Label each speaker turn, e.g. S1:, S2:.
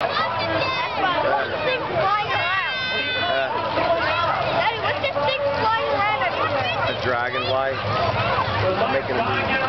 S1: The dragonfly. Making a move.